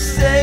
say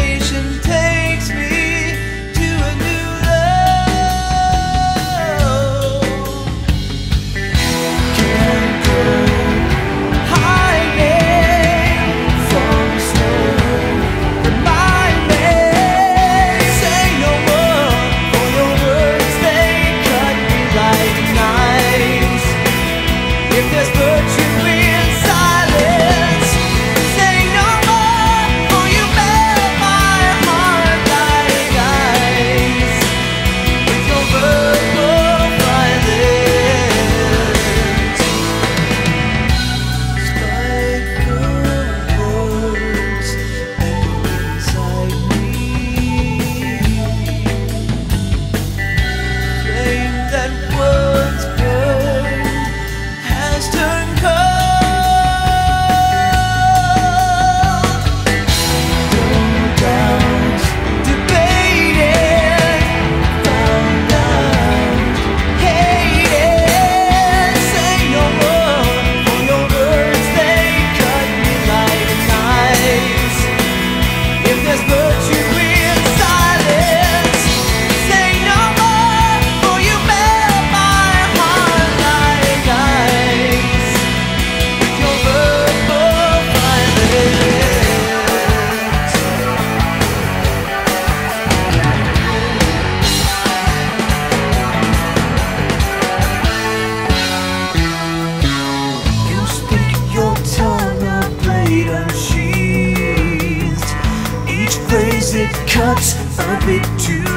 cuts a bit too